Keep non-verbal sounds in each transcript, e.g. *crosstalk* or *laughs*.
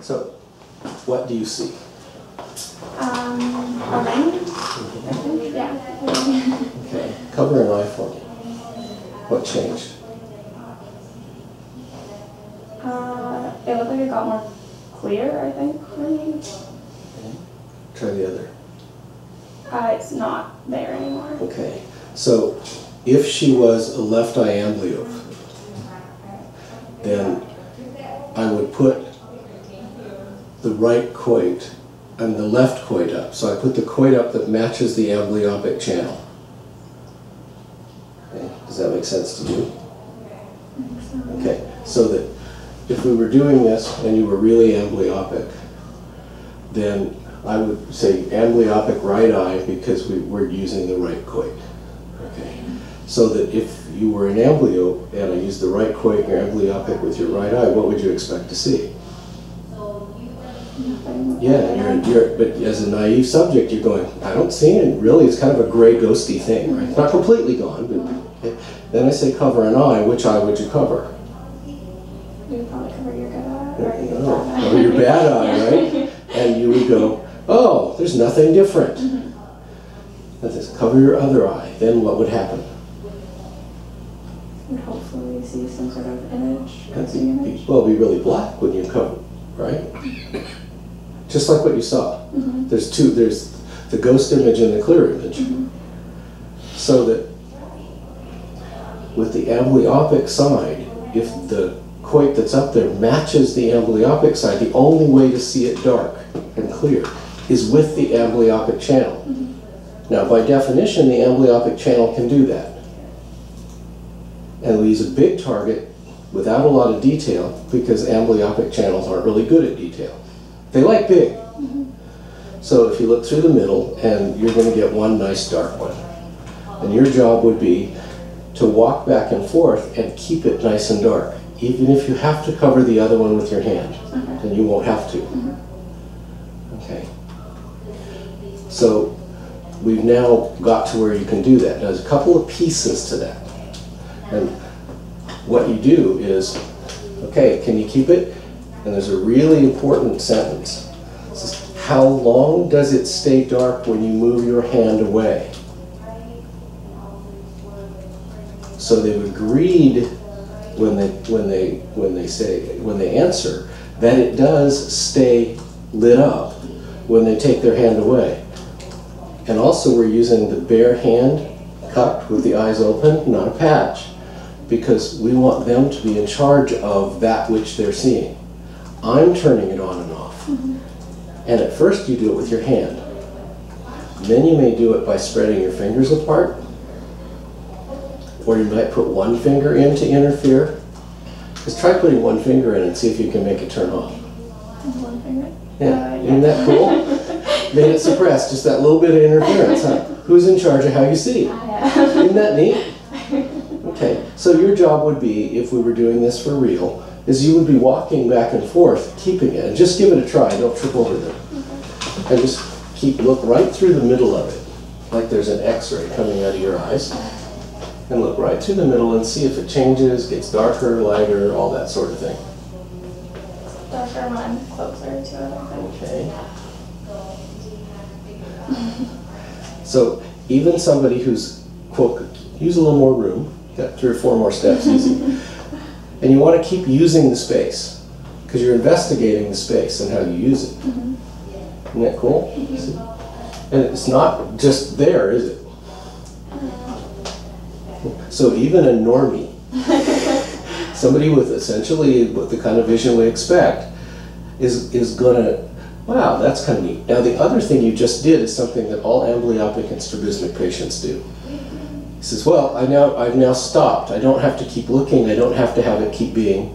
So, what do you see? Um, a ring? I think, yeah. Okay, cover an eye for me. What changed? Uh, it looked like it got more clear, I think, for me. Try the other. Uh, it's not there anymore. Okay, so if she was a left eye amblyope, then I would put the right quoit and the left quoit up. So I put the quoit up that matches the amblyopic channel. Okay, does that make sense to you? Okay, so that if we were doing this and you were really amblyopic, then I would say amblyopic right eye because we were using the right quoit. Okay, so that if you were an amblyope and I used the right quoit and you're amblyopic with your right eye, what would you expect to see? Yeah, you're, you're, but as a naive subject, you're going, I don't see it. Really, it's kind of a gray, ghosty thing, right? It's not completely gone, but okay. then I say cover an eye. Which eye would you cover? You would probably cover your good eye or your bad eye. or your bad eye, right? And you would go, oh, there's nothing different. Mm-hmm. And says, cover your other eye. Then what would happen? Would hopefully see some sort of image, ghosting be- image. Well, it'd be really black when you cover, right? *laughs* Just like what you saw. Mhm. There's two, there's the ghost image and the clear image. So that with the amblyopic side, if the quoit that's up there matches the amblyopic side, the only way to see it dark and clear is with the amblyopic channel. Now, by definition, the amblyopic channel can do that. And we use a big target without a lot of detail because amblyopic channels aren't really good at detail. They like big. Mm-hmm. So if you look through the middle and you're going to get one nice dark one. And your job would be to walk back and forth and keep it nice and dark. Even if you have to cover the other one with your hand, mm-hmm. then you won't have to. Mm-hmm. Okay. So we've now got to where you can do that. Now, there's a couple of pieces to that. And what you do is, okay, can you keep it? And there's a really important sentence. It says, how long does it stay dark when you move your hand away? So they've agreed when they when they when they say when they answer that it does stay lit up when they take their hand away. And also we're using the bare hand cupped with the eyes open, not a patch, because we want them to be in charge of that which they're seeing. I'm turning it on and off. And at first you do it with your hand. Then you may do it by spreading your fingers apart. Or you might put one finger in to interfere. Just try putting one finger in and see if you can make it turn off. One finger. Yeah, Uh, isn't that cool? *laughs* Made it suppress, just that little bit of interference, huh? Who's in charge of how you see? Yeah. Isn't that neat? *laughs* Okay, so your job would be, if we were doing this for real, is you would be walking back and forth, keeping it, and just give it a try, don't trip over them. Mm-hmm. And just keep, look right through the middle of it, like there's an x-ray coming out of your eyes. And look right through the middle and see if it changes, gets darker, lighter, all that sort of thing. Darker when I'm closer to it, Okay. So even somebody who's, quote, use a little more room, got three or four more steps, easy. *laughs* And you want to keep using the space, because you're investigating the space and how you use it. Mm-hmm. Isn't that cool? And it's not just there, is it? So even a normie, *laughs* somebody with essentially with the kind of vision we expect, is, is gonna, wow, that's kind of neat. Now, the other thing you just did is something that all amblyopic and strabismic patients do. He says, well, I now, I've now stopped. I don't have to keep looking. I don't have to have it keep being.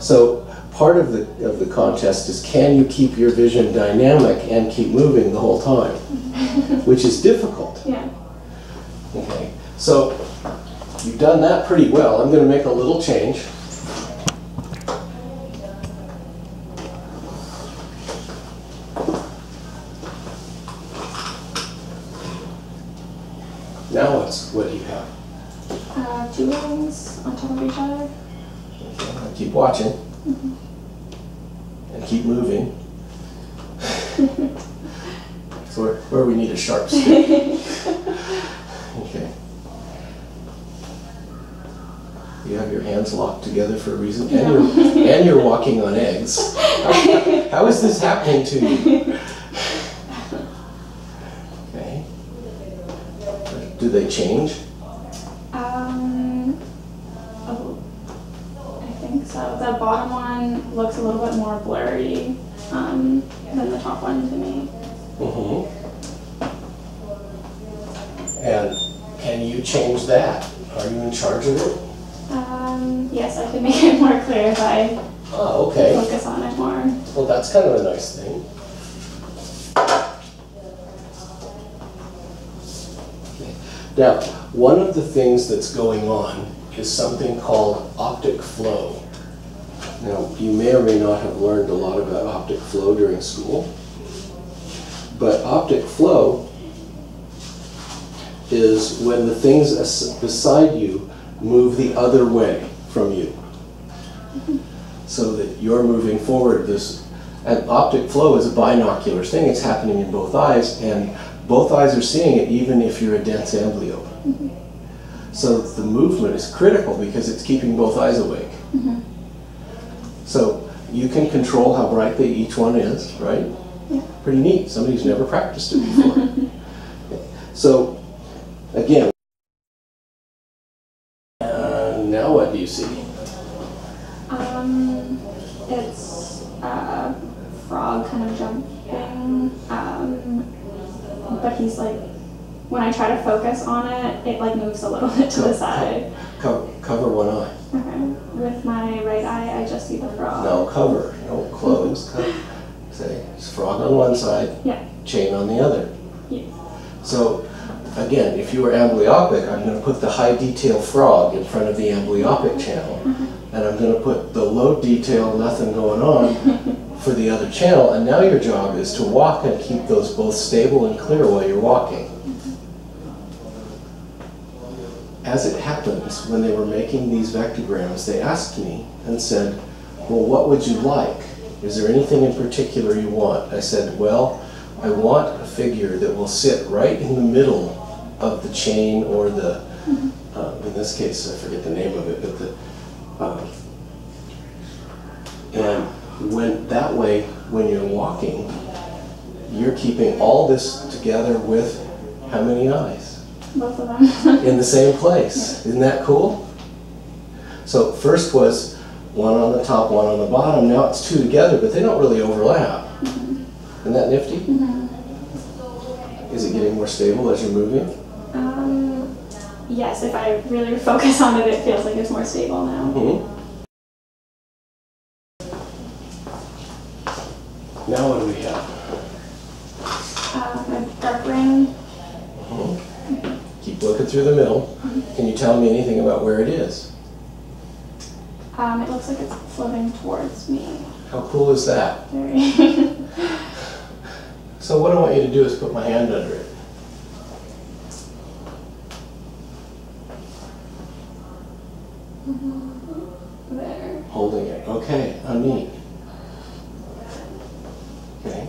So part of the, of the contest is can you keep your vision dynamic and keep moving the whole time? *laughs* Which is difficult. Yeah. Okay, so you've done that pretty well. I'm going to make a little change. Now what's what do you have? Uh, two rings on top of each other. Okay, keep watching. And keep moving. *laughs* so where, where we need a sharp stick. *laughs* Okay. You have your hands locked together for a reason, and you're, and you're walking on eggs. *laughs* How, how is this happening to you? Do they change? Um, oh, I think so. The bottom one looks a little bit more blurry um, than the top one to me. Mm-hmm. And can you change that? Are you in charge of it? Um, yes, I can make it more clear if I Oh, okay. focus on it more. Well, that's kind of a nice thing. Now, one of the things that's going on is something called optic flow. Now, you may or may not have learned a lot about optic flow during school, but optic flow is when the things beside you move the other way from you so that you're moving forward this and optic flow is a binocular thing it's happening in both eyes and both eyes are seeing it even if you're a dense amblyopia so the movement is critical because it's keeping both eyes awake. So you can control how bright they, each one is right? Yeah. pretty neat. Somebody who's never practiced it before. *laughs* So again uh, now what do you see Um, it's a frog kind of jumping, um, but he's like, when I try to focus on it, it like moves a little *laughs* bit to the side. cover, cover one eye Okay. With my right eye, I just see the frog. No, cover, no close. Co- Say, it's frog on one side, Yeah. chain on the other. Yeah. So, again, if you were amblyopic, I'm gonna put the high detail frog in front of the amblyopic mm-hmm. channel. Mm-hmm. And I'm gonna put the low detail, nothing going on *laughs* for the other channel. And now your job is to walk and keep those both stable and clear while you're walking. As it happens, when they were making these vectograms, they asked me and said, well, what would you like? Is there anything in particular you want? I said, well, I want a figure that will sit right in the middle of the chain or the, uh, in this case, I forget the name of it, but the, um, and when, that way, when you're walking, you're keeping all this together with how many eyes? Both of them. in the same place. Isn't that cool? So first was one on the top, one on the bottom. Now it's two together, but they don't really overlap. Isn't that nifty? Is it getting more stable as you're moving? um, yes, if I really focus on it, it feels like it's more stable now. hmm Now what do we have? Um, a dark ring. Keep looking through the middle. Can you tell me anything about where it is? Um, it looks like it's floating towards me. How cool is that? Very. *laughs* So what I want you to do is put my hand under it. *laughs* there. Holding it. Okay, on neat. Okay.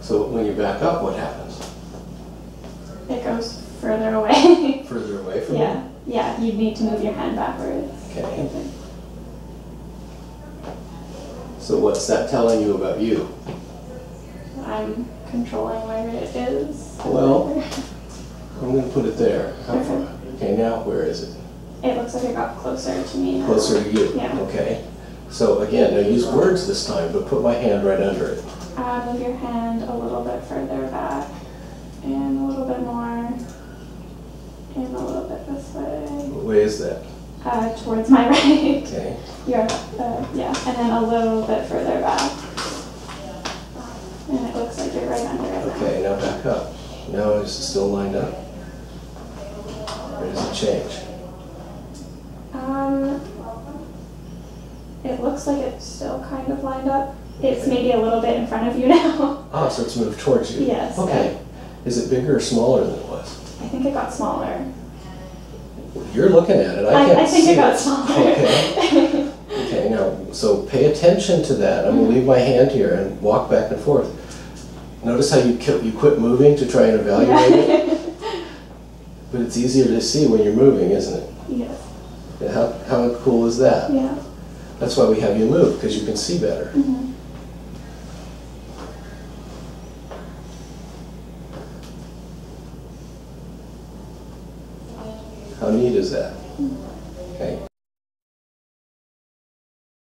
So when you back up, what happens? It goes further away. *laughs* Further away from you? yeah, yeah. you'd need to move your hand backwards. Okay. So what's that telling you about you? I'm controlling where it is. Well- I'm gonna put it there. Far? Okay, now where is it? It looks like it got closer to me now. Closer to you? Yeah. Okay. So again, now use words this time, but put my hand right under it. Uh, move your hand a little bit further back, and a little bit more, and a little bit this way. What way is that? Uh, towards my *laughs* right. Okay. Your, uh, yeah, and then a little bit further back. And it looks like you're right under it. Okay, now back up. Now is it still lined up? Or does it change? Um, it looks like it's still kind of lined up. It's maybe a little bit in front of you *laughs* now. Ah, so it's moved towards you? Yes. Okay. Is it bigger or smaller than it was? I think it got smaller. You're looking at it, I I, can't I think see it got smaller. Okay. Okay, now, so pay attention to that. I'm gonna Mm-hmm. leave my hand here and walk back and forth. Notice how you you quit moving to try and evaluate it? *laughs* But it's easier to see when you're moving, isn't it? yes. And How, how cool is that? Yeah. That's why we have you move, because you can see better. Mhm. How